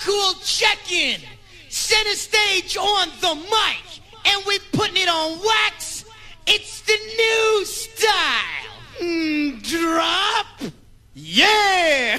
cool check-in. Center stage on the mic, and we're putting it on wax. It's the new style. Mm, drop. Yeah.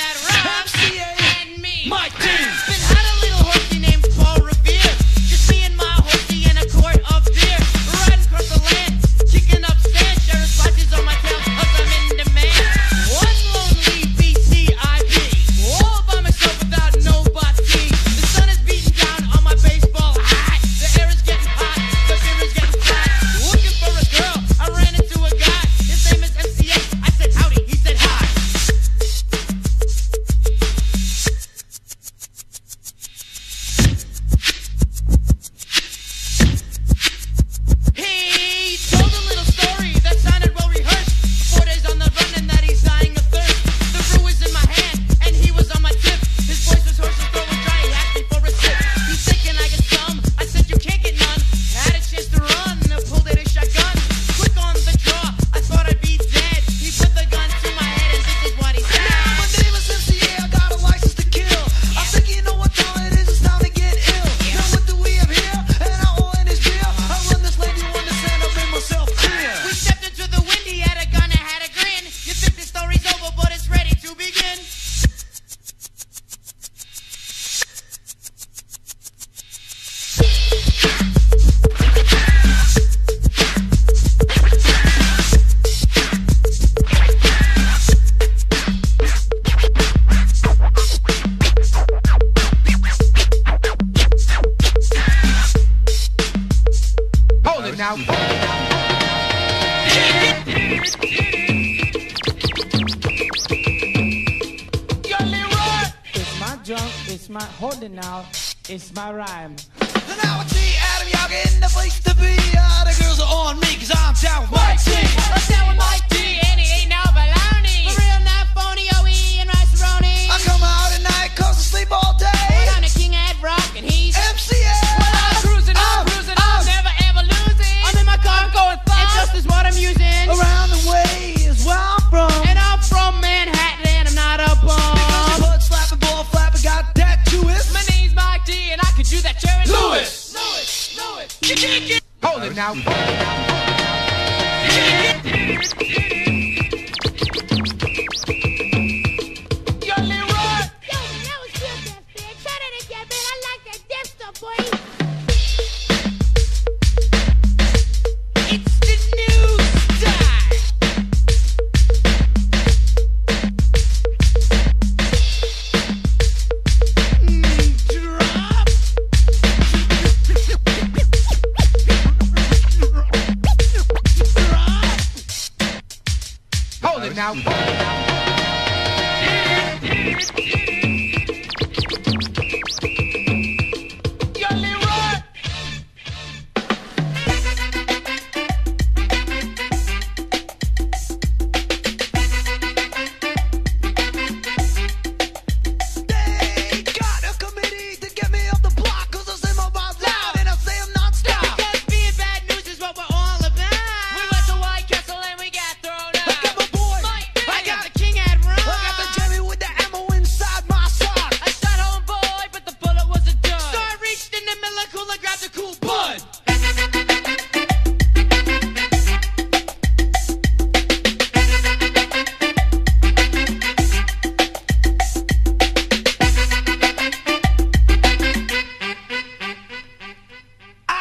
that rocks and me. My team. my holding now. It's my rhyme. So now I see Adam Young, the place to be. All the girls are on me, cause I'm down with Mike D. I'm down with Mike D, and he ain't no baloney. For real, not phony, OE and rice I come out at night, cause I sleep all day.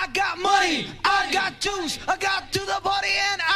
I got money, I got juice, I got to the party and I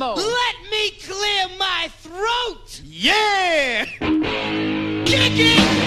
Let me clear my throat. Yeah! Kick it!